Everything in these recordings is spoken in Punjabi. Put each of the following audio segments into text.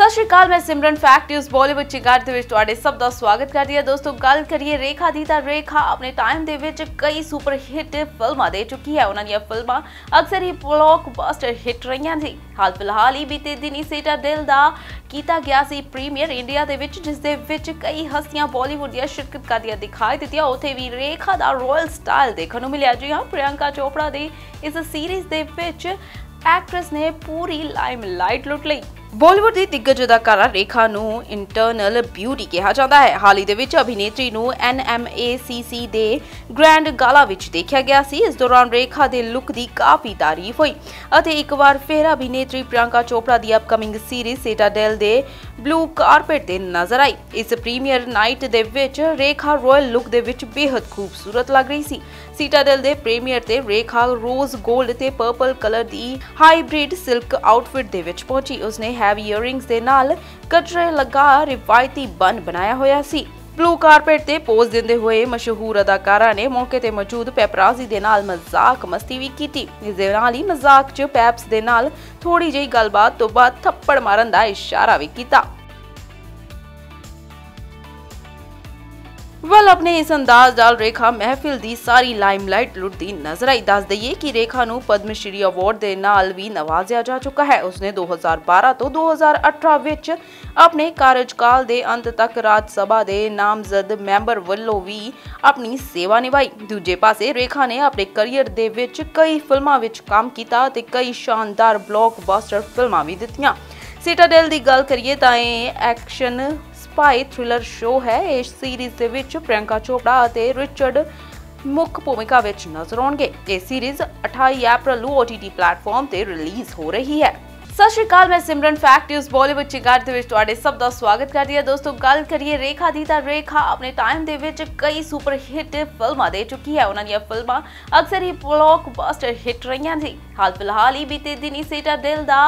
ਸਤਿ ਸ਼੍ਰੀ ਅਕਾਲ, ਮੈਂ ਸਿਮਰਨ ਫੈਕਟ ਨਿਊਜ਼ ਬਾਲੀਵੁੱਡ ਚਿੰਗਾਰ ਦੇ ਵਿੱਚ ਤੁਹਾਡੇ ਸਭ ਦਾ ਸਵਾਗਤ ਕਰਦੀ ਹਾਂ। ਦੋਸਤੋ, ਗੱਲ ਕਰੀਏ ਰੇਖਾ ਦੀ ਤਾਂ ਰੇਖਾ ਆਪਣੇ ਟਾਈਮ ਦੇ ਵਿੱਚ ਕਈ ਸੁਪਰ ਹਿੱਟ ਫਿਲਮਾਂ ਦੇ ਚੁੱਕੀ ਹੈ। ਉਹਨਾਂ ਦੀਆਂ ਫਿਲਮਾਂ ਅਕਸਰ ਹੀ ਬਲੌਕਬਸਟਰ ਹਿੱਟ ਰਹੀਆਂ ਸੀ ਹਾਲ ਫਿਲਹਾਲ ਹੀ ਬੀਤੇ ਦਿਨੀ ਸੇਟਾ ਦਿਲ ਦਾ ਕੀਤਾ ਗਿਆ ਸੀ ਪ੍ਰੀਮੀਅਰ ਇੰਡੀਆ ਦੇ ਵਿੱਚ, ਜਿਸ ਦੇ ਵਿੱਚ ਕਈ ਹਸਤੀਆਂ ਬਾਲੀਵੁੱਡ ਦੀਆਂ ਸ਼ਿਰਕਤ ਕਰਦੀਆਂ ਦਿਖਾਈ ਦਿੱਤੀਆਂ। ਉੱਥੇ ਵੀ ਰੇਖਾ ਦਾ ਰਾਇਲ ਸਟਾਈਲ ਦੇਖਣ ਨੂੰ ਮਿਲਿਆ। ਜੀ ਹਾਂ, ਪ੍ਰਿਯੰਕਾ ਚੋਪੜਾ ਦੀ ਇਸ ਸੀਰੀਜ਼ ਦੇ ਵਿੱਚ ਐਕਟਰੈਸ ਨੇ ਪੂਰੀ ਲਾਈਮਲਾਈਟ ਲੁੱਟ ਲਈ। ਬਾਲੀਵੁੱਡ ਦੀ ਦਿੱਗਜ ਅਦਾਕਾਰਾ ਰੇਖਾ ਨੂੰ ਇੰਟਰਨਲ ਬਿਊਟੀ ਕਿਹਾ ਜਾਂਦਾ ਹੈ। ਹਾਲ ਹੀ ਦੇ ਵਿੱਚ ਅਭਿਨੇਤਰੀ ਨੂੰ NMACC ਦੇ ਗ੍ਰੈਂਡ ਗਾਲਾ ਵਿੱਚ ਦੇਖਿਆ ਗਿਆ ਸੀ। ਇਸ ਦੌਰਾਨ ਰੇਖਾ ਦੇ ਲੁੱਕ ਦੀ ਕਾਫੀ ਤਾਰੀਫ ਹੋਈ ਅਤੇ ਇੱਕ ਵਾਰ ਫਿਰ ਅਭਿਨੇਤਰੀ ਪ੍ਰਿਯੰਕਾ ਚੋਪੜਾ ਦੀ ਅਪਕਮਿੰਗ ਸੀਰੀਜ਼ ਸਿਟਾਡੈਲ ਦੇ ਬਲੂ ਕਾਰਪੇਟ ਤੇ ਨਜ਼ਰ ਆਈ। ਇਸ ਪ੍ਰੀਮੀਅਰ ਨਾਈਟ ਦੇ ਵਿੱਚ ਰੇਖਾ ਰਾਇਲ ਲੁੱਕ ਦੇ ਵਿੱਚ ਬੇਹੱਦ ਖੂਬਸੂਰਤ ਲੱਗ ਰਹੀ ਸੀ। ਸਿਟਾਡੈਲ ਦੇ ਪ੍ਰੀਮੀਅਰ ਤੇ ਰੇਖਾ ਰੋਜ਼ 골ਡ ਤੇ ਪਰਪਲ ਕਲਰ ਦੀ ਹਾਈਬ੍ਰਿਡ ਸਿਲਕ ਆਊਟਫਿਟ ਦੇ ਵਿੱਚ ਪਹੁੰਚੀ। ਉਸਨੇ ਹੈਵੀ ਇਅਰਿੰਗਸ ਦੇ ਨਾਲ ਕਟਰੇ ਲਗਾ ਰਿਵਾਇਤੀ ਬਨ ਬਣਾਇਆ ਹੋਇਆ ਸੀ। ਬਲੂ ਕਾਰਪੇਟ ਤੇ ਪੋਜ਼ ਦਿੰਦੇ ਹੋਏ ਮਸ਼ਹੂਰ ਅਦਾਕਾਰਾ ਨੇ ਮੌਕੇ ਤੇ ਮੌਜੂਦ ਪੈਪਰਾਜ਼ੀ ਦੇ ਨਾਲ ਮਜ਼ਾਕ ਮਸਤੀ ਵੀ ਕੀਤੀ। ਇਸ ਦੇ ਨਾਲ ਹੀ ਮਜ਼ਾਕ 'ਚ ਪੈਪਸ ਦੇ ਨਾਲ ਥੋੜੀ ਜਿਹੀ ਗੱਲਬਾਤ ਤੋਂ ਬਾਅਦ ਥੱਪੜ ਮਾਰਨ ਦਾ ਇਸ਼ਾਰਾ ਵੀ ਕੀਤਾ। ਵਲ ਆਪਣੇ ਇਸ ਅੰਦਾਜ਼ ਨਾਲ ਰੇਖਾ ਮਹਿਫਿਲ ਦੀ ਸਾਰੀ ਲਾਈਮਲਾਈਟ ਲੁੱਟਦੀ ਨਜ਼ਰ ਆਈ। ਦੱਸ ਦਈਏ ਕਿ ਰੇਖਾ ਨੂੰ ਪਦਮ ਸ਼੍ਰੀ ਅਵਾਰਡ ਦੇ ਨਾਲ ਵੀ ਨਵਾਜ਼ਿਆ ਜਾ ਚੁੱਕਾ ਹੈ। ਉਸਨੇ 2012 ਤੋਂ 2018 ਵਿੱਚ ਆਪਣੇ ਕਾਰਜਕਾਲ ਦੇ ਅੰਤ ਤੱਕ ਰਾਜ ਸਭਾ ਦੇ ਨਾਮਜ਼ਦ ਮੈਂਬਰ ਵੱਲੋਂ ਵੀ ਆਪਣੀ ਸੇਵਾ ਨਿਭਾਈ। ਦੂਜੇ ਪਾਸੇ ਰੇਖਾ ਨੇ ਆਪਣੇ ਕੈਰੀਅਰ ਦੇ ਵਿੱਚ ਕਈ ਫਿਲਮਾਂ ਵਿੱਚ ਕੰਮ ਕੀਤਾ ਤੇ ਕਈ ਸ਼ਾਨਦਾਰ ਬਲੌਕਬਸਟਰ ਫਿਲਮਾਂ ਵੀ ਦਿੱਤੀਆਂ। ਸਿਟਾਡੈਲ ਦੀ ਗੱਲ ਕਰੀਏ ਤਾਂ ਇਹ ਐਕਸ਼ਨ ਸਪਾਈ ਥ੍ਰਿਲਰ ਸ਼ੋਅ ਹੈ। ਇਸ ਸੀਰੀਜ਼ ਦੇ ਵਿੱਚ ਪ੍ਰਿਯੰਕਾ ਚੋਪੜਾ ਅਤੇ ਰਿਚਰਡ ਮੁੱਖ ਭੂਮਿਕਾ ਵਿੱਚ ਨਜ਼ਰ ਆਉਣਗੇ। ਇਹ ਸੀਰੀਜ਼ 28 ਅਪ੍ਰੈਲ ਨੂੰ OTT ਪਲੇਟਫਾਰਮ ਤੇ ਰਿਲੀਜ਼ ਹੋ ਰਹੀ ਹੈ। ਸਤਿ ਸ਼੍ਰੀ ਅਕਾਲ, ਮੈਂ ਸਿਮਰਨ ਫੈਕਟ ਨਿਊਜ਼ ਬਾਲੀਵੁੱਡ ਚਿੰਗਾਰ ਦੇ ਵਿੱਚ ਤੁਹਾਡੇ ਸਭ ਦਾ ਸਵਾਗਤ ਕਰਦੀ ਹਾਂ। ਦੋਸਤੋ, ਗੱਲ ਕਰੀਏ ਰੇਖਾ ਦੀ ਤਾਂ ਰੇਖਾ ਆਪਣੇ ਟਾਈਮ ਦੇ ਵਿੱਚ ਕਈ ਸੁਪਰ ਹਿੱਟ ਫਿਲਮਾਂ ਦੇ ਚੁੱਕੀ ਹੈ। ਉਹਨਾਂ ਦੀਆਂ ਫਿਲਮਾਂ ਅਕਸਰ ਹੀ ਬਲੌਕਬਸਟਰ ਹਿੱਟ ਰਹੀਆਂ ਸੀ ਹਾਲ ਫਿਲਹਾਲ ਹੀ ਬੀਤੇ ਦਿਨੀ ਸੇਟਾ ਦਿਲ ਦਾ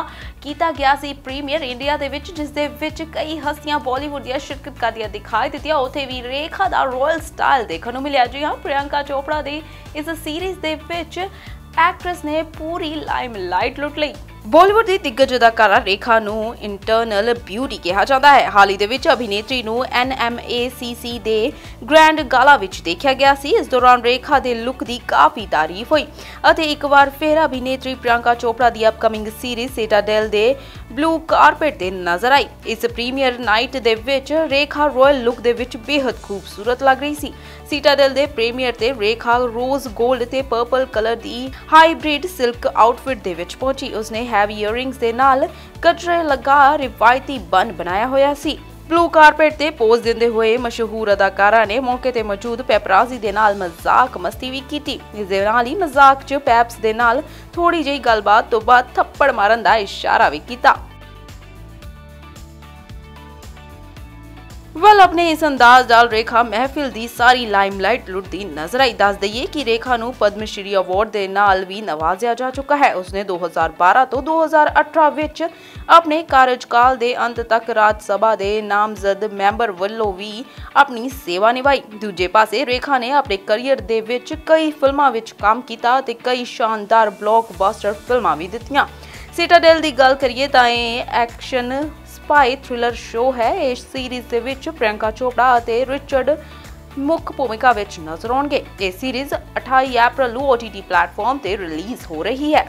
ਕੀਤਾ ਗਿਆ ਸੀ ਪ੍ਰੀਮੀਅਰ ਇੰਡੀਆ ਦੇ ਵਿੱਚ, ਜਿਸ ਦੇ ਵਿੱਚ ਕਈ ਹਸਤੀਆਂ ਬਾਲੀਵੁੱਡ ਦੀਆਂ ਸ਼ਿਰਕਤ ਕਰਦੀਆਂ ਦਿਖਾਈ ਦਿੱਤੀਆਂ। ਉੱਥੇ ਵੀ ਰੇਖਾ ਦਾ ਰਾਇਲ ਸਟਾਈਲ ਦੇਖਣ ਨੂੰ ਮਿਲਿਆ। ਜੀ ਹਾਂ, ਪ੍ਰਿਯੰਕਾ ਚੋਪੜਾ ਦੀ ਇਸ ਸੀਰੀਜ਼ ਦੇ ਵਿੱਚ ਐਕਟਰੈਸ ਨੇ ਪੂਰੀ ਲਾਈਮਲਾਈਟ ਲੁੱਟ ਲਈ। ਬਾਲੀਵੁੱਡ ਦੀ ਦਿੱਗਜ ਅਦਾਕਾਰਾ ਰੇਖਾ ਨੂੰ ਇੰਟਰਨਲ ਬਿਊਟੀ ਕਿਹਾ ਜਾਂਦਾ ਹੈ। ਹਾਲ ਹੀ ਦੇ ਵਿੱਚ ਅਭਿਨੇਤਰੀ ਨੂੰ NMACC ਦੇ ਗ੍ਰੈਂਡ ਗਾਲਾ ਵਿੱਚ ਦੇਖਿਆ ਗਿਆ ਸੀ। ਇਸ ਦੌਰਾਨ ਰੇਖਾ ਦੇ ਲੁੱਕ ਦੀ ਕਾਫੀ ਤਾਰੀਫ ਹੋਈ ਅਤੇ ਇੱਕ ਵਾਰ ਫਿਰ ਅਭਿਨੇਤਰੀ ਪ੍ਰਿਯੰਕਾ ਚੋਪੜਾ ਦੀ ਅਪਕਮਿੰਗ ਸੀਰੀਜ਼ ਸਿਟਾਡੈਲ ਦੇ ਬਲੂ ਕਾਰਪੇਟ ਤੇ ਨਜ਼ਰ ਆਈ। ਇਸ ਪ੍ਰੀਮੀਅਰ ਨਾਈਟ ਦੇ ਵਿੱਚ ਰੇਖਾ ਰਾਇਲ ਲੁੱਕ ਦੇ ਵਿੱਚ ਬੇਹੱਦ ਖੂਬਸੂਰਤ ਲੱਗ ਰਹੀ ਸੀ। ਸਿਟਾਡੈਲ ਦੇ ਪ੍ਰੀਮੀਅਰ ਤੇ ਰੇਖਾ ਰੋਜ਼ 골ਡ ਤੇ ਪਰਪਲ ਕਲਰ ਦੀ ਹਾਈਬ੍ਰਿਡ ਸਿਲਕ ਆਊਟਫਿਟ ਦੇ ਵਿੱਚ ਪਹੁੰਚੀ। ਉਸਨੇ ਹੈਵੀ ਇਅਰਿੰਗਸ ਦੇ ਨਾਲ ਕਟਰੇ ਲਗਾ ਰਿਵਾਇਤੀ ਬਨ ਬਣਾਇਆ ਹੋਇਆ ਸੀ। ਬਲੂ ਕਾਰਪੇਟ ਤੇ ਪੋਜ਼ ਦਿੰਦੇ ਹੋਏ ਮਸ਼ਹੂਰ ਅਦਾਕਾਰਾ ਨੇ ਮੌਕੇ ਤੇ ਮੌਜੂਦ ਪੈਪਰਾਜ਼ੀ ਦੇ ਨਾਲ ਮਜ਼ਾਕ ਮਸਤੀ ਵੀ ਕੀਤੀ। ਇਸ ਦੇ ਨਾਲ ਹੀ ਮਜ਼ਾਕ 'ਚ ਪੈਪਸ ਦੇ ਨਾਲ ਥੋੜੀ ਜਿਹੀ ਗੱਲਬਾਤ ਤੋਂ ਬਾਅਦ ਥੱਪੜ ਮਾਰਨ ਦਾ ਇਸ਼ਾਰਾ ਵੀ ਕੀਤਾ। ਵਲ ਆਪਣੇ ਇਸ ਅੰਦਾਜ਼ ਨਾਲ ਰੇਖਾ ਮਹਿਫਿਲ ਦੀ ਸਾਰੀ ਲਾਈਮਲਾਈਟ ਲੁੱਟਦੀ ਨਜ਼ਰ ਆਈ। ਦੱਸ ਦਈਏ ਕਿ ਰੇਖਾ ਨੂੰ ਪਦਮ ਸ਼੍ਰੀ ਅਵਾਰਡ ਦੇ ਨਾਲ ਵੀ ਨਵਾਜ਼ਿਆ ਜਾ ਚੁੱਕਾ ਹੈ। ਉਸਨੇ 2012 ਤੋਂ 2018 ਵਿੱਚ ਆਪਣੇ ਕਾਰਜਕਾਲ ਦੇ ਅੰਤ ਤੱਕ ਰਾਜ ਸਭਾ ਦੇ ਨਾਮਜ਼ਦ ਮੈਂਬਰ ਵੱਲੋਂ ਵੀ ਆਪਣੀ ਸੇਵਾ ਨਿਭਾਈ। ਦੂਜੇ ਪਾਸੇ ਰੇਖਾ ਨੇ ਆਪਣੇ ਕੈਰੀਅਰ ਦੇ ਵਿੱਚ ਕਈ ਫਿਲਮਾਂ ਵਿੱਚ ਕੰਮ ਕੀਤਾ ਤੇ ਕਈ ਸ਼ਾਨਦਾਰ ਬਲੌਕਬਸਟਰ ਫਿਲਮਾਂ ਵੀ ਦਿੱਤੀਆਂ। ਸਿਟਾਡੈਲ ਦੀ ਗੱਲ ਕਰੀਏ ਤਾਂ ਇਹ ਐਕਸ਼ਨ ਸਪਾਈ ਥ੍ਰਿਲਰ ਸ਼ੋਅ ਹੈ। ਇਸ ਸੀਰੀਜ਼ ਦੇ ਵਿੱਚ ਪ੍ਰਿਯੰਕਾ ਚੋਪੜਾ ਅਤੇ ਰਿਚਰਡ ਮੁੱਖ ਭੂਮਿਕਾ ਵਿੱਚ ਨਜ਼ਰ ਆਉਣਗੇ। ਇਹ ਸੀਰੀਜ਼ 28 ਅਪ੍ਰੈਲ ਨੂੰ OTT ਪਲੇਟਫਾਰਮ ਤੇ ਰਿਲੀਜ਼ ਹੋ ਰਹੀ ਹੈ।